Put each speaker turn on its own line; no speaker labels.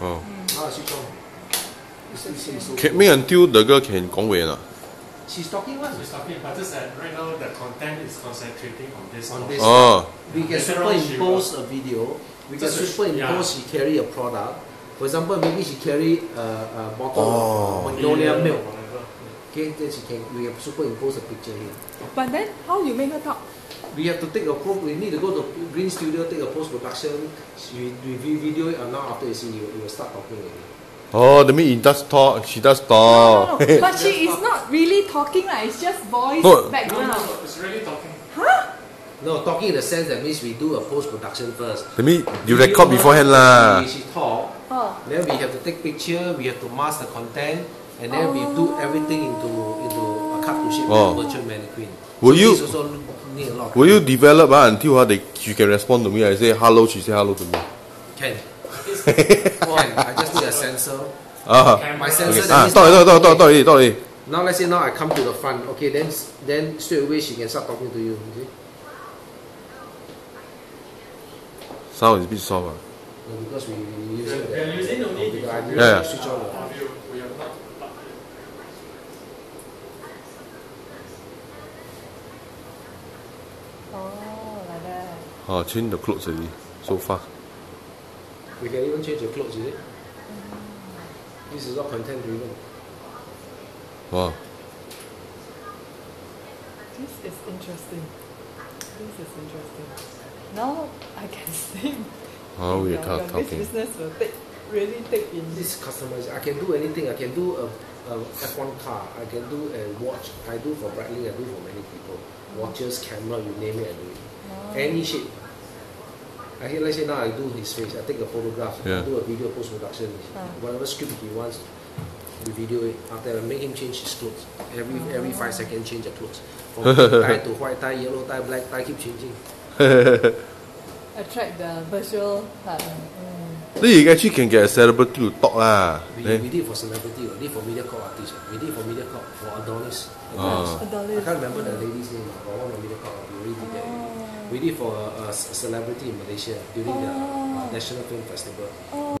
Oh. doesn't me until the girl can convey it.
She's talking what?
She's talking, but just that right now the content is concentrating on this.
On this.
Oh.
We can superimpose a video. We can superimpose yeah. she carry a product. For example, maybe she carry a, a bottle
oh.
of Magnolia milk. Okay, then she can we can superimpose a picture here.
But then how you make her talk?
We have to take a pro. We need to go to green studio, take a post production. We, we video it, and now after you see, you, you will start talking again.
Oh, that means it does talk. She does talk.
no, no. But she is not really talking like it's just voice
No.
No, no,
background.
no, it's really talking. Huh?
No, talking in the sense that means we do a post production first.
that means you
Video
record
first,
beforehand lah.
She, she talk.
Oh.
Then we have to take picture. We have to mask the content, and then we do everything into into a cut to shape
Oh.
virtual mannequin.
Will
so
you- Will you develop ah, until ah, they, she can respond to me? I say hello, she say hello to me.
Can. Can. I just need a sensor.
Ah.
My sensor.
Okay.
that
Ah,
means
talk already, talk, talk, talk talk.
Now let's say now I come to the front. Okay, then then straight away she can start talking to you. you see?
Sound is a bit soft. Ah.
No, because we we
We
using
are using only the
the I
Yeah, yeah.
switch on the
audio. We have not.
Oh, like that.
Ah, change the clothes already. So fast.
We can even change the clothes, is it? This is all content driven.
Wow.
This is interesting. This is interesting. Now I can see
How we
your,
talk,
your this
talking.
business will take really take in
This customized. I can do anything. I can do a, a F1 car. I can do a watch. I do for Bradley. I do for many people. Watches, camera, you name it, I do it. Any shape. I say, let's say now I do his face. I take a photograph.
Yeah.
I do a video post production.
Ah.
Whatever script he wants, we video it. After I make him change his clothes. Every every five seconds, change the clothes. From pink tie to white tie, yellow tie, black tie, keep changing.
attract the virtual partner.
Then you actually can get a celebrity to talk lah.
We,
Then,
we did for celebrity. We did for MediaCorp artists. We did for MediaCorp for Adonis. I
Adonis.
can't remember the lady's name, but one of MediaCorp. We already did that.
Oh.
We did for a, a celebrity in Malaysia during the uh,
Oh.
National Film Festival.
Oh.